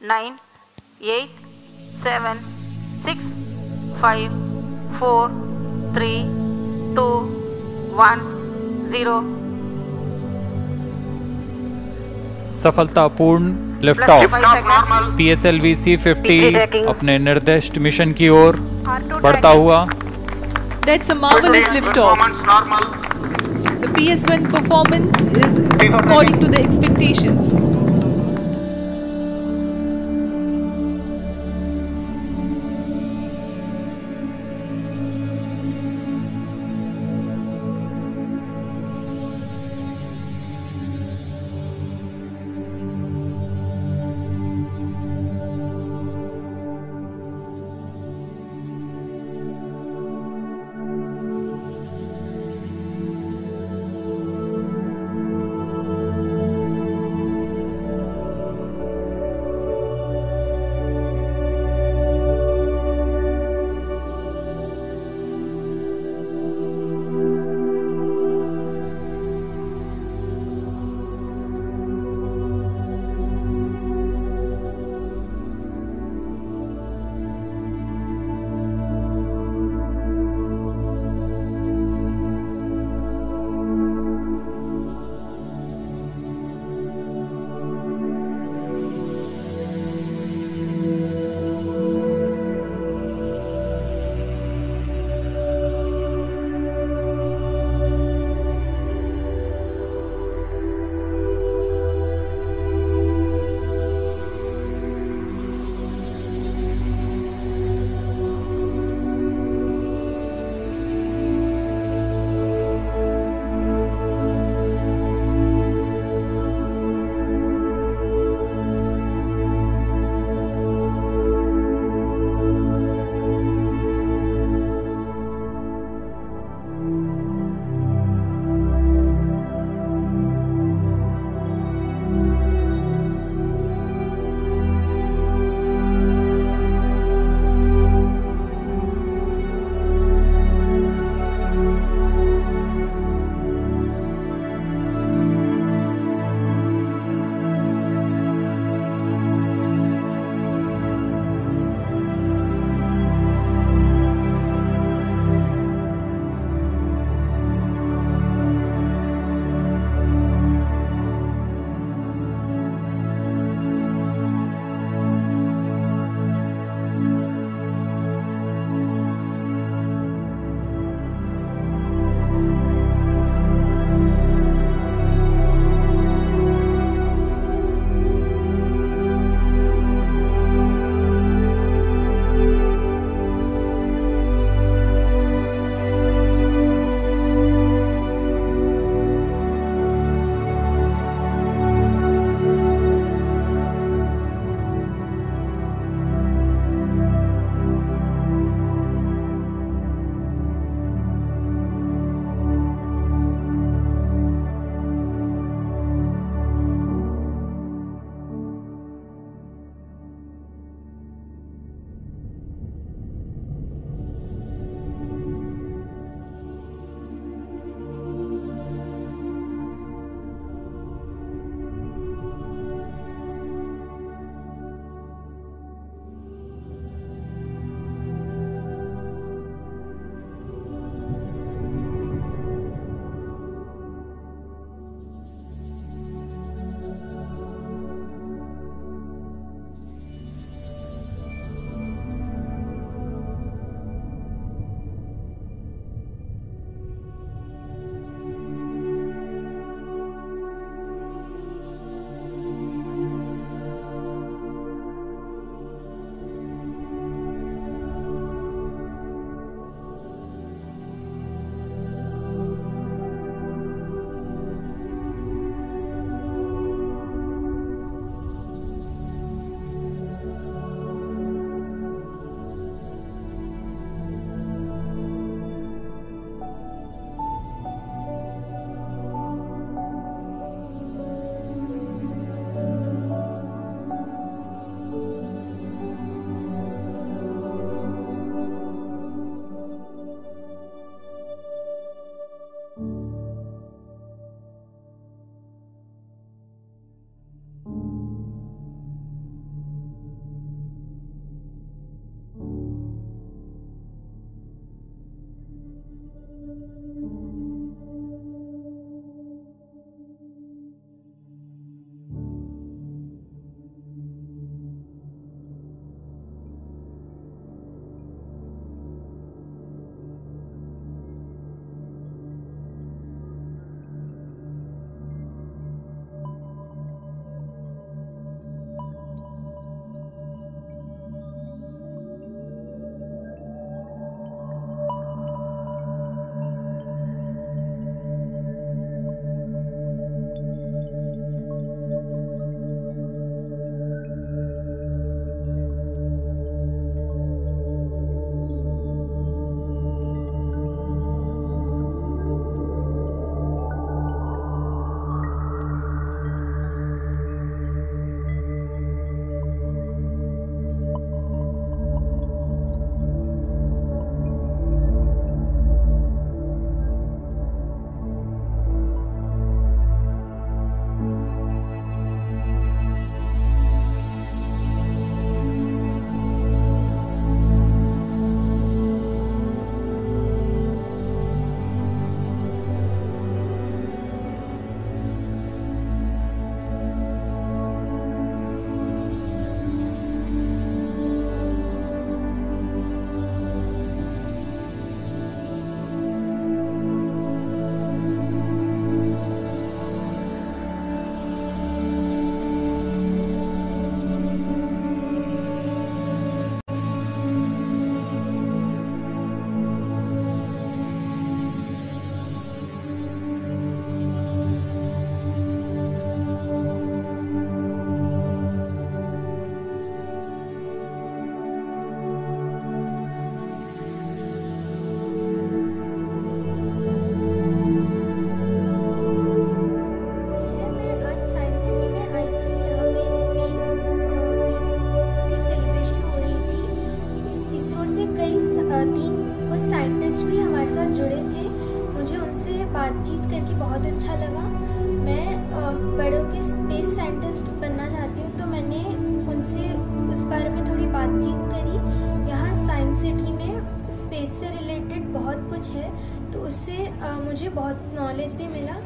nine, eight, seven, six, five, four, three, two, one, zero. सफलतापूर्ण lift off P S L V C fifty अपने निर्दिष्ट mission की ओर बढ़ता हुआ That's a marvelous liftoff. The PS1 performance is according to the expectations. बहुत knowledge भी मिला।